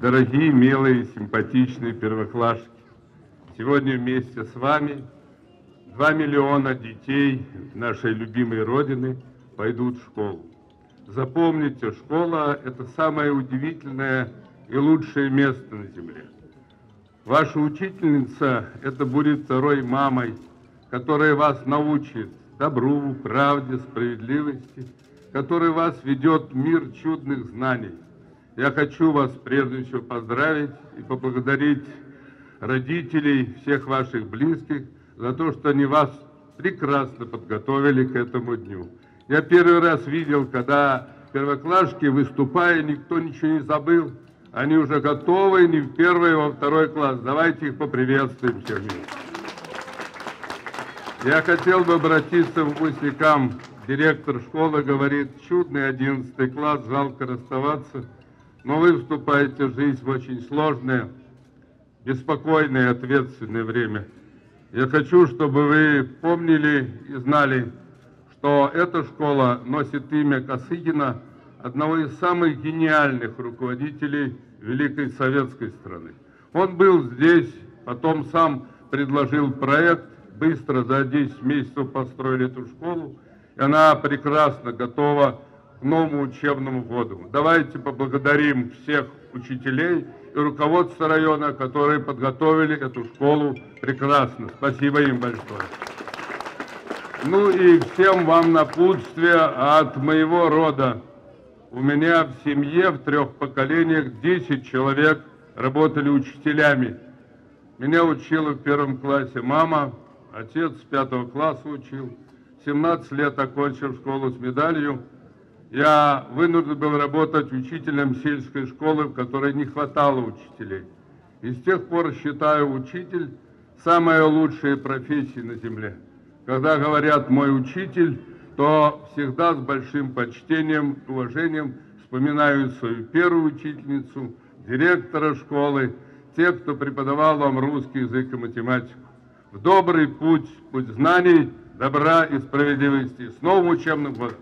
Дорогие, милые, симпатичные первоклашки, сегодня вместе с вами 2 миллиона детей нашей любимой Родины пойдут в школу. Запомните, школа – это самое удивительное и лучшее место на земле. Ваша учительница – это будет второй мамой, которая вас научит добру, правде, справедливости, которая вас ведет в мир чудных знаний. Я хочу вас прежде всего поздравить и поблагодарить родителей, всех ваших близких за то, что они вас прекрасно подготовили к этому дню. Я первый раз видел, когда первоклашки, выступая, никто ничего не забыл. Они уже готовы не в первый, а во второй класс. Давайте их поприветствуем всех. Я хотел бы обратиться к выпускникам. Директор школы говорит, чудный 11 класс, жалко расставаться. Но вы вступаете в жизнь в очень сложное, беспокойное ответственное время. Я хочу, чтобы вы помнили и знали, что эта школа носит имя Косыгина, одного из самых гениальных руководителей Великой Советской страны. Он был здесь, потом сам предложил проект, быстро за 10 месяцев построили эту школу, и она прекрасно готова новому учебному году. Давайте поблагодарим всех учителей и руководство района, которые подготовили эту школу прекрасно. Спасибо им большое. Ну и всем вам напутствие от моего рода. У меня в семье в трех поколениях 10 человек работали учителями. Меня учила в первом классе мама, отец с пятого класса учил. 17 лет окончил школу с медалью я вынужден был работать учителем сельской школы, в которой не хватало учителей. И с тех пор считаю учитель самая лучшая профессия на земле. Когда говорят «мой учитель», то всегда с большим почтением, уважением вспоминаю свою первую учительницу, директора школы, тех, кто преподавал вам русский язык и математику. В добрый путь, путь знаний, добра и справедливости. С новым учебным годом!